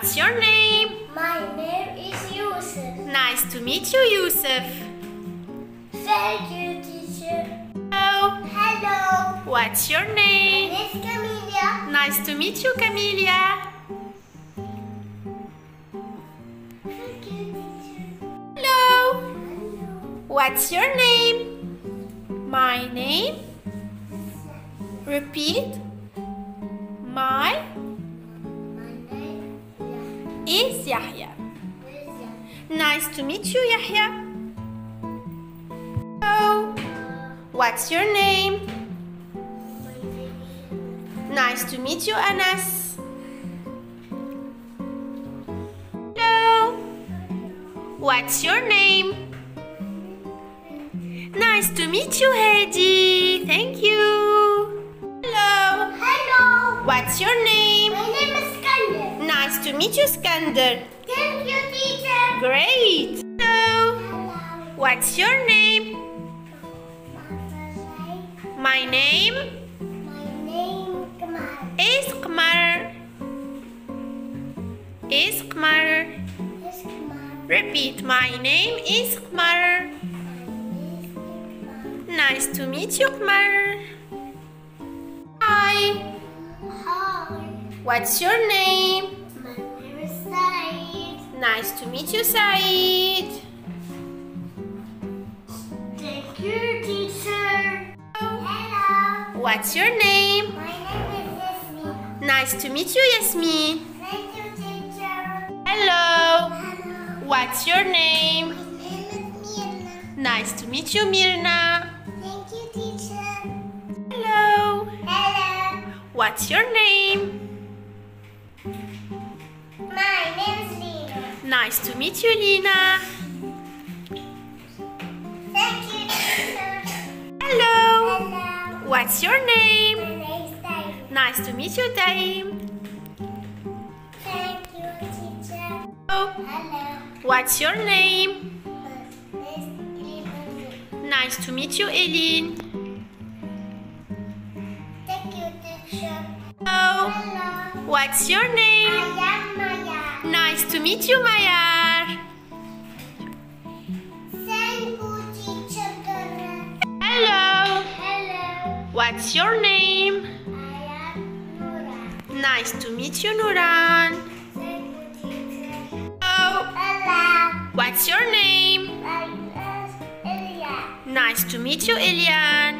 What's your name? My name is Yusuf. Nice to meet you, Yusuf. Thank you, teacher. Hello. Hello. What's your name? Miss Camelia. Nice to meet you, Camelia. Thank you, teacher. Hello. Hello. What's your name? My name? Repeat. Is Yahya. Nice to meet you, Yahya. Hello. What's your name? Nice to meet you, Anas. Hello. What's your name? Nice to meet you, Hedi. Thank you. Hello. Hello. What's your name? Nice to meet you, Skander. Thank you, teacher. Great. Hello. Hello. What's your name? My name My name is Qmar. Is Qmar. Is Kamal. Repeat. My name is Qmar. My name is Kamal. Nice to meet you, Qmar. Hi. Hi. What's your name? My name is Saeed. Nice to meet you, Saeed. Thank you, teacher. Hello. What's your name? My name is Yasmin. Nice to meet you, Yasmin. Thank you, teacher. Hello. Hello. What's your name? My name is Mirna. Nice to meet you, Mirna. Thank you, teacher. Hello. Hello. What's your name? Nice to meet you, Lina. Thank you, teacher. Hello. Hello. What's your name? My name is Diana. Nice to meet you, Taim. Thank you, teacher. Oh, Hello. what's your name? My name is Lina. Nice to meet you, Eileen. Thank you, teacher. Hello. Hello. What's your name? I am Maya. Nice to meet you, teacher. Hello. Hello. What's your name? I am Nora. Nice to meet you, Nuran. Hello. Hello. What's your name? My name is Ilya. Nice to meet you, Elian.